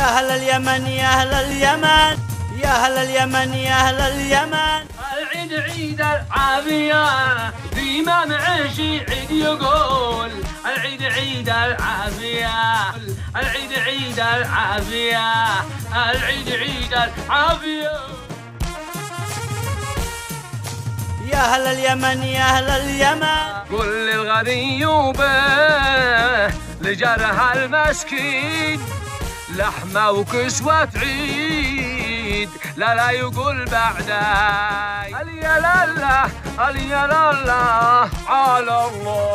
يا أهل اليمن يا أهل اليمن يا أهل اليمن يا أهل اليمن. العيد عيد العافية الإمام عيشي عيد يقول. العيد عيد العافية العيد عيد العافية العيد عيد العافية. يا أهل اليمن يا أهل اليمن. كل الغريوبة لجرها المسكين. لحمة وكسوة عيد. لا لا يقول بعداي. اليا لا لا اليا لا لا على الله.